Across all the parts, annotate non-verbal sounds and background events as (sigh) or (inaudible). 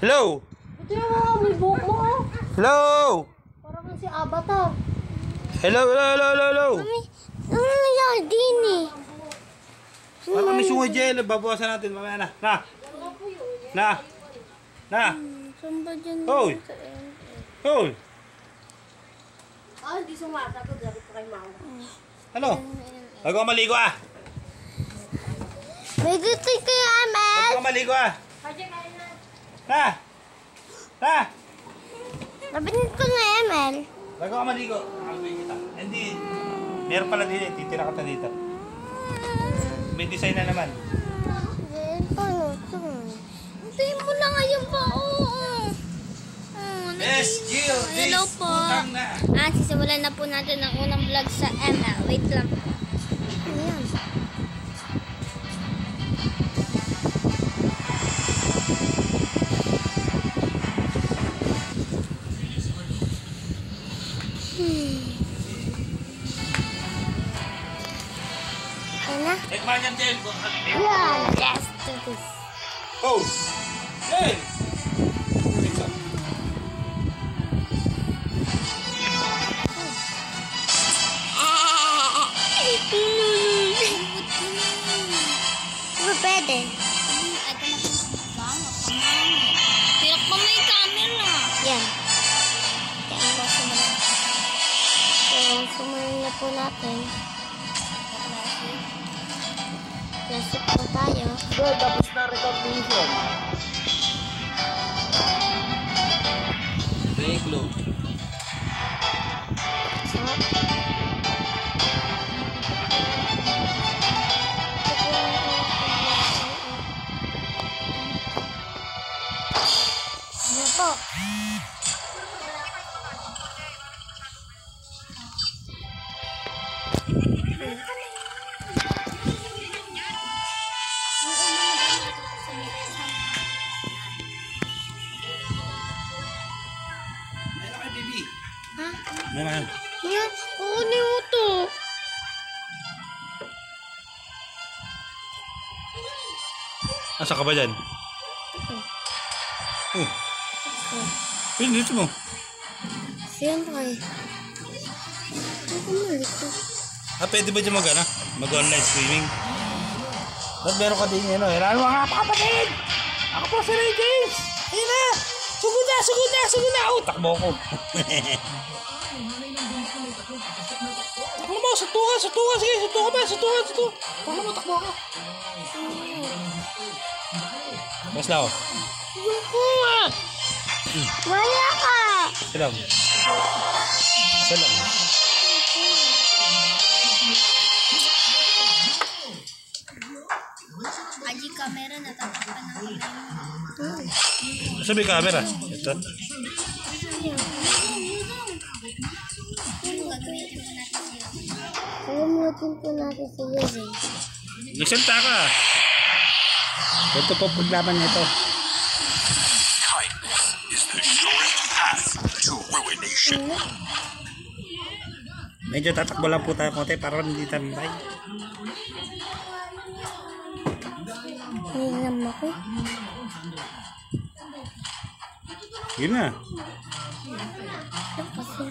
Hello? Ito yung mga may buhok mo oh. Hello? Parang si Avatar. Hello, hello, hello, hello, hello. Mami, ano nangyari din eh? Parang may sungay dyan. Babawasan natin mamaya na. Na. Na. Na. Saan ba dyan? Hoy. Hoy. Ah, hindi sumasagot. Dapat pa kay mama. Ano? Bago ka maligo ah. May gusto kay Amet. Bago ka maligo ah. Na. Na. Nabinig ko na Emel. Bago ka maligo. Nakakabay kita. Hindi. Meron pala dito. eh. Titira ka ta dito. May design na naman. Hintayin mo na ngayon pa. Oo. Oh, Yes, Jill. Hello po. Ah, sisimulan na po natin ang unang vlog sa ML. Wait lang. Ano Yeah, let's do this. Oh. Jill. Dito. Ano pwede? Tiyak pa may camera. Yan. Yan po sumulan. So, sumulan na po natin. Classic pa tayo. Girl, tapos na recognition. Okay, globe. Thank. Asa ka ba dyan? Oh. Pwede dito mo. Siyempre. Ko malito? Ah, pwede ba dyan mag, ano? Mag-online streaming? Ba't meron ka din ano? Ano mga kapatid? Ako po si Ray James! Ayun na! Sugod na! Sugod na! Sugod na! Oh, takbo ko! (laughs) takbo mo! Sutukan! Sutukan! Sige! Sutukan ba? Sutukan! Sutukan! Takbo mo! Takbo ko! Mas na ako. Ayoko nga. Wala ka. Salam. Salam. Aji camera natatakpan ng ilaw. Sabi camera. Ito. Gagamitin mo natin po natin si Yuri. Nagsalta ka. Ito po paglaban nito. Kindness is the surest path to ruination. Medyo tatakbo lang po tayo konti para hindi tambay. Hiram ako. Yun na. Kasi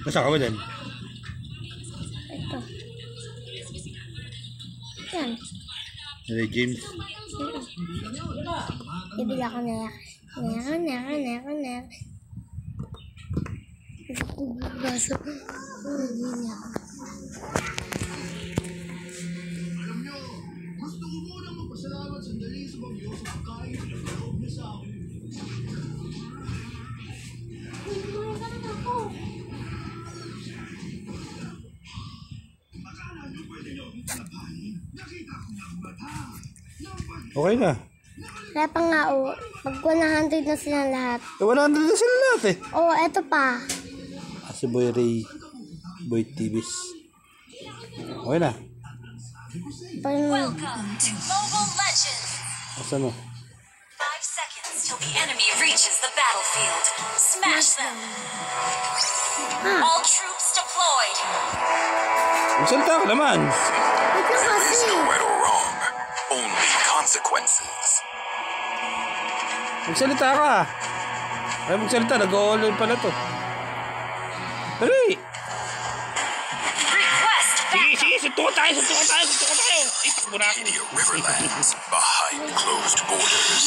Nasa ka ba dyan? Ito. Yan. Ray James. Bibili ako na yak. Neka, neka, neka, neka. Baso. Hindi niya ako. Okay na. Kaya pa nga, oh, pag 100 na sila lahat. Eh, 100 na sila lahat eh. Oh, eto pa. Ah, si Boy Ray. Boy TVs. Okay na. Paano? Welcome to Mobile Legends. Asan mo? Five seconds till the enemy reaches the battlefield. Smash them. All troops deployed. Magsalita ka naman. Is kasi. Consequences. Magsalita ka. Ay, magsalita. Nag-online pala to. Dali. Request Sige, sige. Suntukan tayo. Suntukan tayo. Suntukan tayo. Ay, takbo na ako. Riverlands behind closed borders.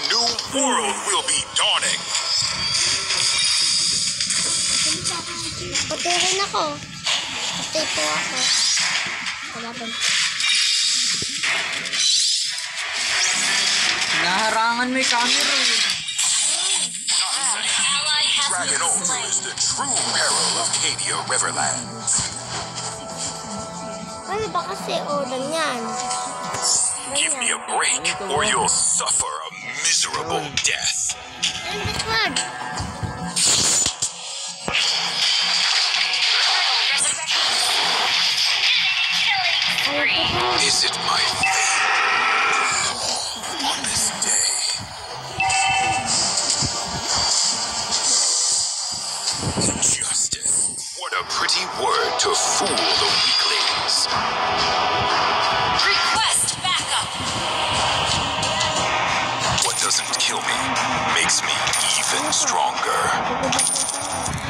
a new world will be dawning. Patay rin ako. Patay po ako. Kalaban. Naharangan mo yung camera eh. An ally has Dragon been Ult slain. is the true peril of Cadia Riverlands. Ano ba kasi ulam yan? Give me a break, or you'll suffer a miserable death. はい。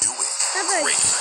do it. Bye-bye.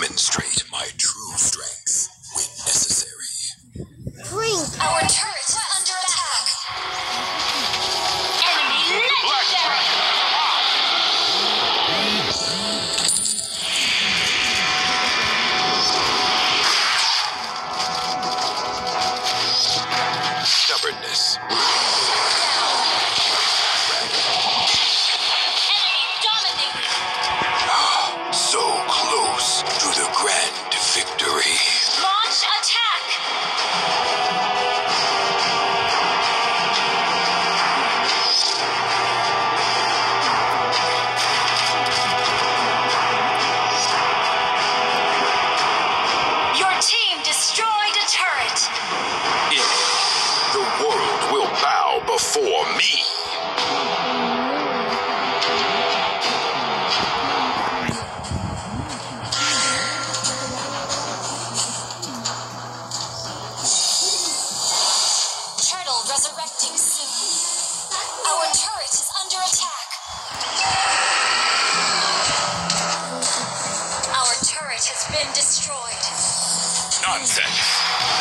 demonstrate.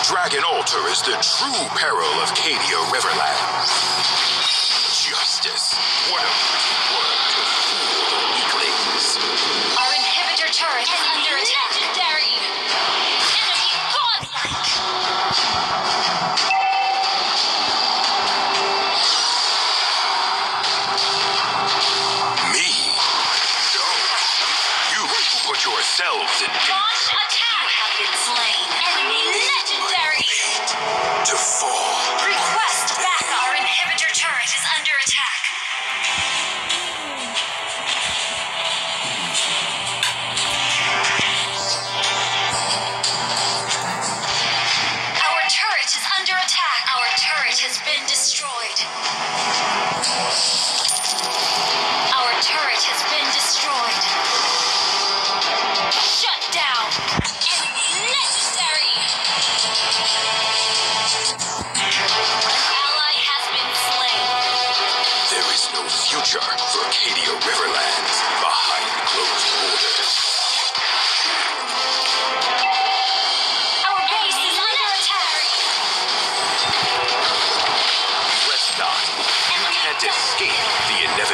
Dragon Altar is the true peril of Cadia Riverland.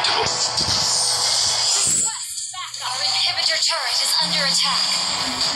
unavoidable. Our inhibitor turret is under attack.